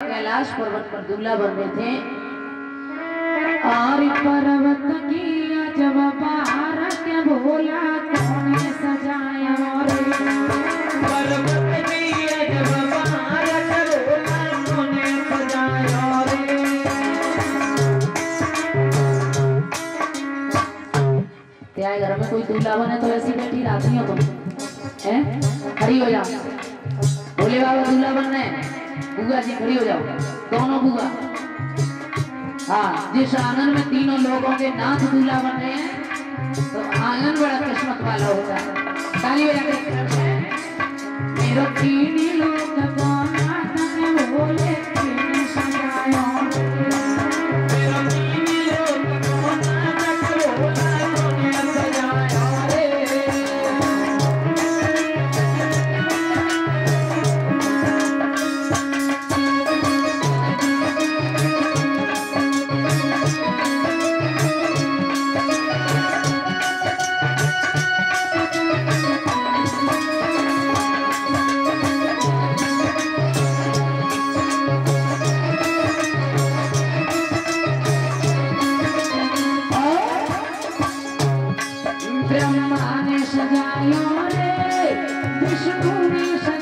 कैलाश पर्वत पर दूल्हा बन रहे थे। और पर्वत की जब बाहर के भोला तूने सजाया पर्वत की जब भोला तूने सजाया तेरे घर में कोई दूल्हा बने तो ऐसी बैठी रहती हो तुम? हैं? खड़ी हो जाओ भोले बाबा दूल्हा बन बुआ जी खड़ी हो जाओ। दोनों बुआ? हाँ जिस आँगन में तीनों लोगों के नाथ दूल्हा बन रहे हैं तो आँगन बड़ा किस्मत वाला होता है। ताली बजा के मेरा तीन लोग Yamane, Vishnu Nishan.